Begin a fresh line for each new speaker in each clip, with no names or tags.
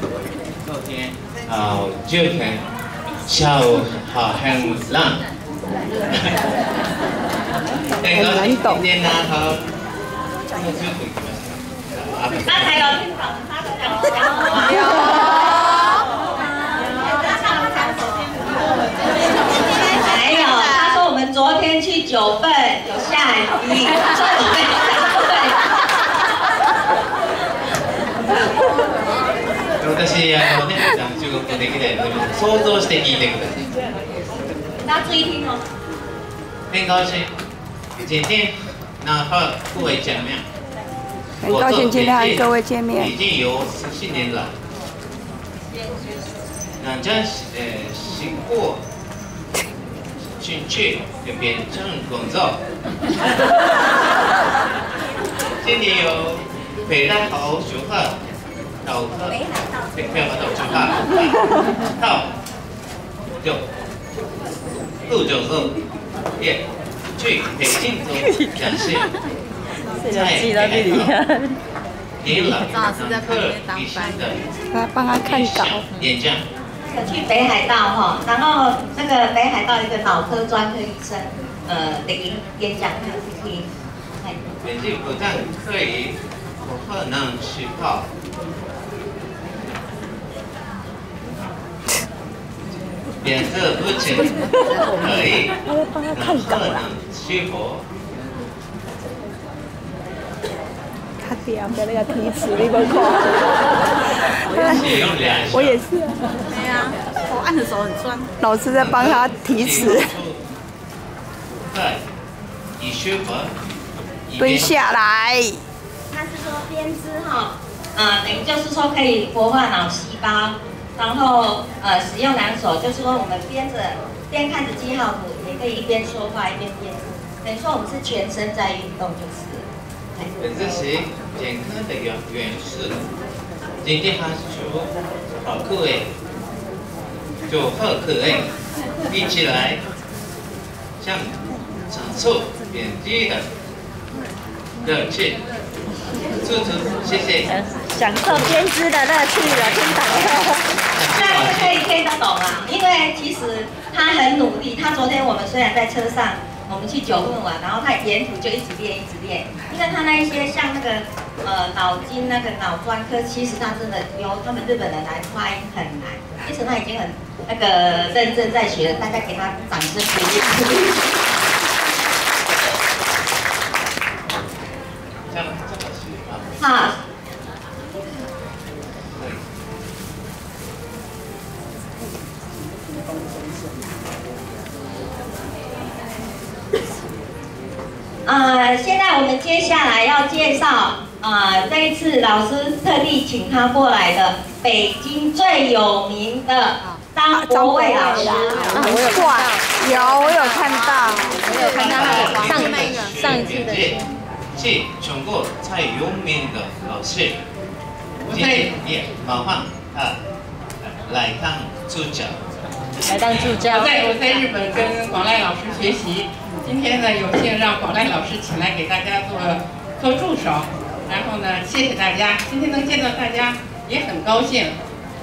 昨天啊，今天下午好很冷。很难懂。
刚才有听到他讲有。还有，他说我们昨天去九份有下雨。
私あのね中国語できないので想像して聞いてください。
大家注意听哦。
很高兴今天能和各位见面。
很高兴今天和各位见面。
已经有十七年了。那这呃辛苦进去就变成工作。今年有北大好学校， 到北海道北票拿到我去看到就六九四耶去北京中展示这记得这里张老师在客人当班的
来帮他看小
眼睛
去北海道哈然后那个北海道一个脑科专科医生呃给您演讲看视频
眼镜不但可以不可能去泡脸色不仅可以能可能去跑。
他点的那个提词那个口，我也是。
对呀，我按的手很酸。
老师在帮他提词。蹲下来。
他是说编织哈，呃，等于就是说可以活化脑细胞，然后呃使用两手，就是说我们编着边看着记号图，也可以一边说话一边编织，等于说我们是全身在运动就是。
这是健康的元元素。今天还是说好可爱，就好可爱，一起来像长寿变低的乐趣。祝祝，谢谢。
享受编织的乐趣了，听懂了。
这样可以听得懂啊，因为其实他很努力。他昨天我们虽然在车上。我们去九份玩，然后他沿途就一直练，一直练。因为他那一些像那个呃脑筋那个脑专科，其实他真的由他们日本人来发音很难。其实他已经很那个认真在学了，大家给他掌声鼓励。好。呃，现在我们接下来要介绍，呃，这一次老师特地请他过来的北京最有名的张国伟老师。
我有看到，有我有看到，
我有看到上上一次的。
是全国最有名的老师。今天也麻烦他来当助教。
来当助教。
我在我在日本跟广濑老师学习。今天呢，有幸让广濑老师请来给大家做做助手，然后呢，谢谢大家。今天能见到大家也很高兴。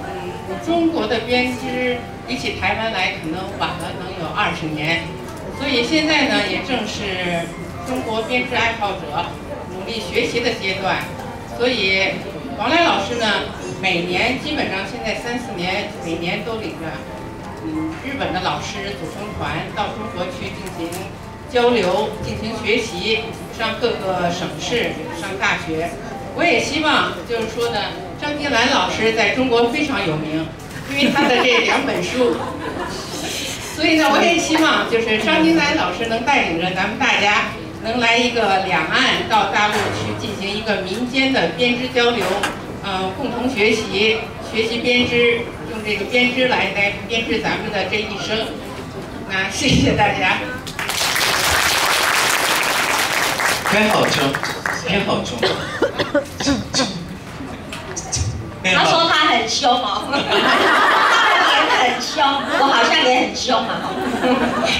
嗯，中国的编织比起台湾来可能晚了能有二十年，所以现在呢，也正是中国编织爱好者努力学习的阶段。所以广濑老师呢，每年基本上现在三四年，每年都领着日本的老师组成团到中国去进行。交流进行学习，上各个省市上大学。我也希望就是说呢，张金兰老师在中国非常有名，因为他的这两本书。所以呢，我也希望就是张金兰老师能带领着咱们大家，能来一个两岸到大陆去进行一个民间的编织交流，嗯，共同学习学习编织，这个编织来来编织咱们的这一生。那谢谢大家。
很好听，很好听。
他说他很凶哦，他也很凶，我好像也很凶啊。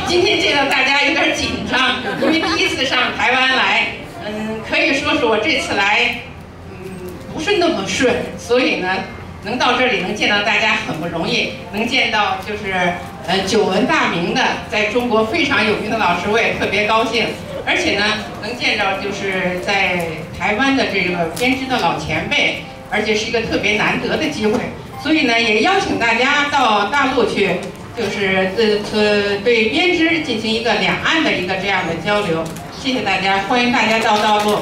今天见到大家有点紧张，因为第一次上台湾来，嗯，可以说是我这次来，嗯，不是那么顺，所以呢，能到这里能见到大家很不容易，能见到就是呃久闻大名的，在中国非常有名的老师，我也特别高兴。而且呢，能见着就是在台湾的这个编织的老前辈，而且是一个特别难得的机会。所以呢，也邀请大家到大陆去，就是呃呃对编织进行一个两岸的一个这样的交流。谢谢大家，欢迎大家到大陆。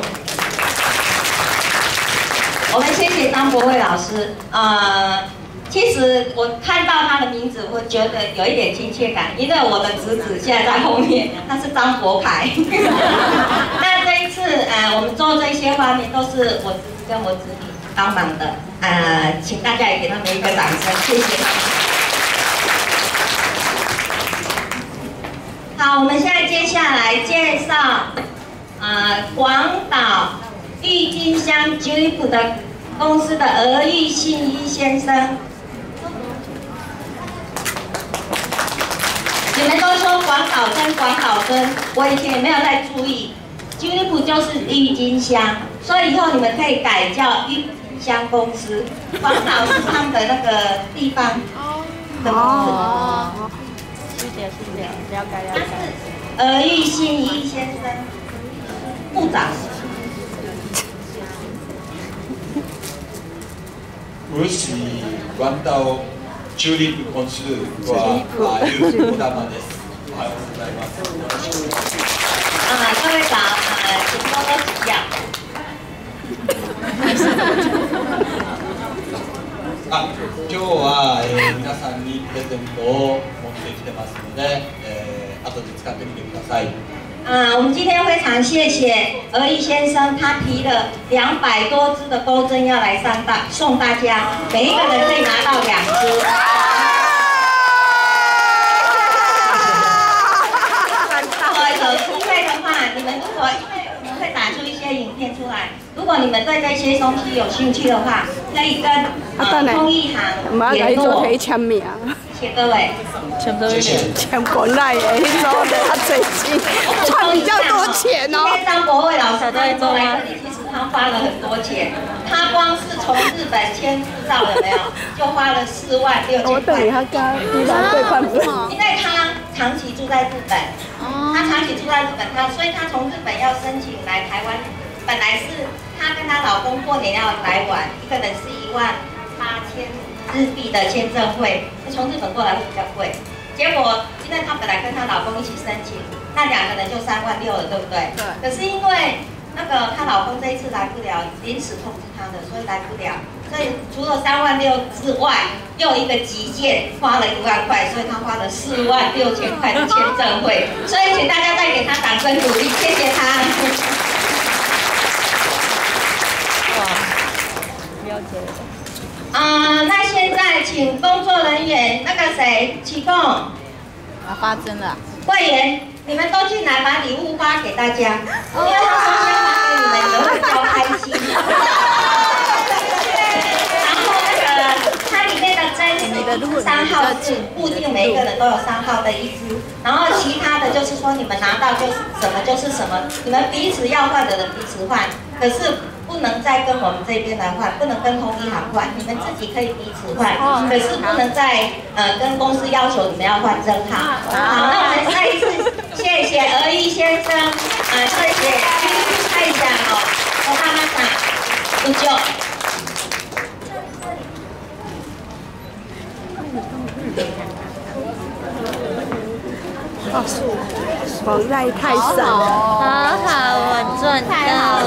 我们谢谢张博伟老师。呃，其实我看到他的名字，我觉得有一点亲切感，因为我的侄子现在在后面，他是张博凯。那这一次，呃，我们做这些方面都是我侄子跟我侄女帮忙的。呃，请大家也给他们一个掌声，谢谢他们。好，我们现在接下来介绍，呃，广岛。郁金香 Juip 的公司的俄玉信一先生，你们都说广岛跟广岛跟，我以前也没有在注意，Juip 就是郁金香，所以以后你们可以改叫郁金香公司，广岛是他们的那个地方的名字。哦，
是的，是的，不要改，了。他是。
俄玉信一先生，部长。
我是广岛チューリップコンスはあゆうこだまです。おはようございます。
啊，各位早，呃，请多多指教。
あ、今日は、えー、皆さんにプレゼントを持ってきてますので、えー、後で使ってみてください。
啊，我们今天非常谢谢俄玉先生，他提了两百多支的钩针要来上大送大家，每一个人可以拿到两支。如果有机会的话，你们如果因为我们会打出一些影片出来，如果你们对这些东西有兴趣的话，可以跟呃通义行联络。谢各位。
全部都是钱过来的，你说的他最近赚比较多钱哦。
今天张国伟老师在做来这里，其实他花了很多钱。他光是从日本签护照有没有，就花了四万六千块。我
等他刚第三对半分。
因为他长期住在日本，他长期住在日本，他所以他从日本要申请来台湾，本来是她跟她老公过年要来玩，一个人是一万八千。日币的签证会，从日本过来会比较贵。结果，因为她本来跟她老公一起申请，那两个人就三万六了，对不对？对。可是因为那个她老公这一次来不了，临时通知她的，所以来不了。所以除了三万六之外，又一个急件花了一万块，所以她花了四万六千块的签证费。所以请大家再给她掌声鼓励，谢谢她。哇，不要接。啊，那请工作人员，那个谁，启凤，啊，
发针了，
会员，你们都进来把礼物发给大家，因为他说先发给你们，你们会比较开心。然后那个它里面的针三号是固定，每一个人都有三号的一支，然后其他的就是说你们拿到就是什么就是什么，你们彼此要换的人彼此换，可是。不能再跟我们这边来换，不能跟同一行换，你们自己可以彼此换，可是不能再呃跟公司要求你们要换真号。好，那我们再一次谢谢俄一先生，呃，谢谢看一下哦，我妈妈讲不就。
房贷太少了，
好好我赚到了，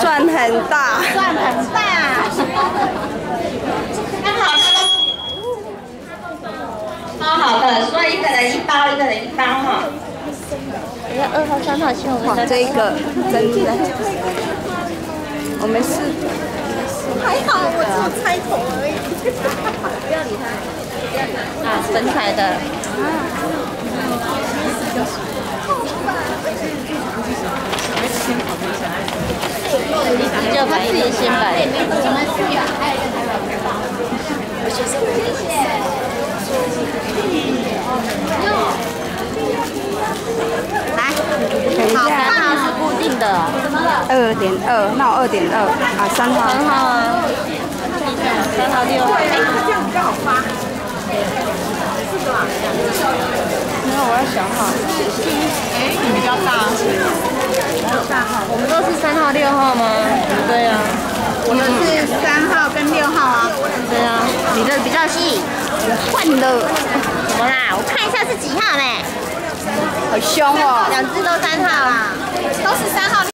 赚很大，
赚很大，
刚好超好的，所以一个人一包，一个人一包哈。
一个二号、三号，请我们
这个真的，我们是
还好，我只猜头而已，不要理他，啊，粉彩的。就买一点新版。来，等一下。三号是固定的。
二点二，那我二点二啊，三号。
三号啊。三号六号。
这样比较好发。
没有，我要小号。
哎，你比较大。大号。
我们都是三号六号吗？对啊。
我们是三号跟六号啊。
对啊。你的比较细。换的。怎么啦？我看一下是几号呢？
好凶哦。
两只都三号啊。
都是三号。